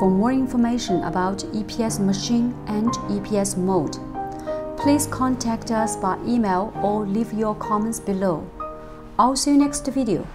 For more information about EPS machine and EPS mold, please contact us by email or leave your comments below. I'll see you next video.